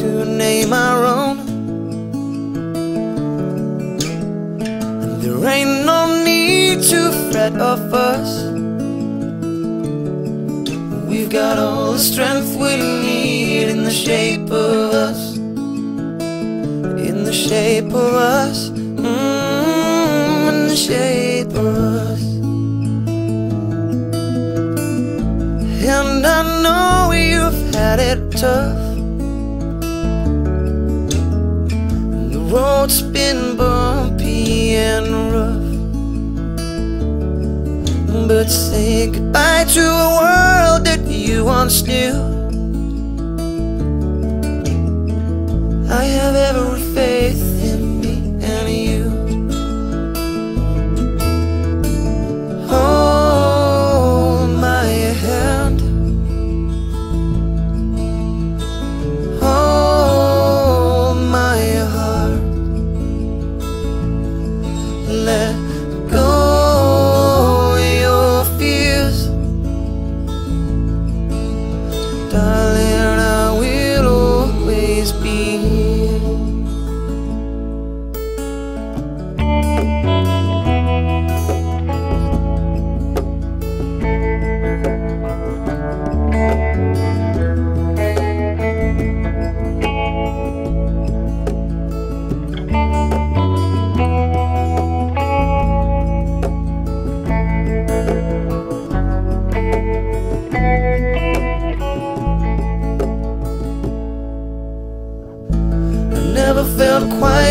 to name our own. And there ain't no need to fret or fuss. We've got all the strength we need in the shape of us. In the shape of us. Had it tough. And the road's been bumpy and rough. But say goodbye to a world that you once knew.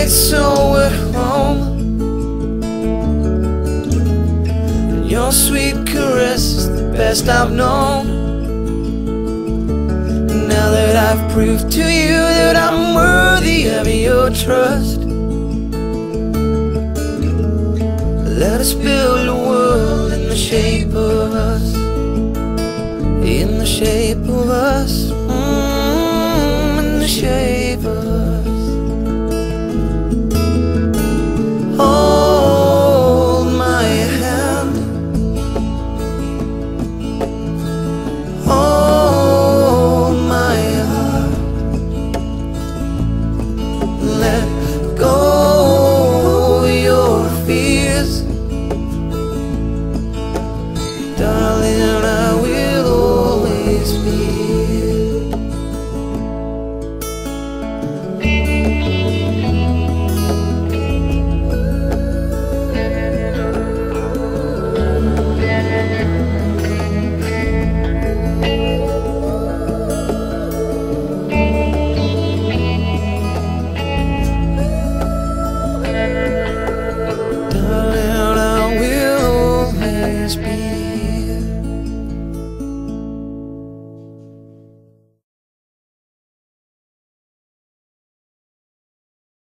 So at home. And your sweet caress is the best I've known. Now that I've proved to you that I'm worthy of your trust, let us build a world in the shape of us. In the shape of us. Espírito.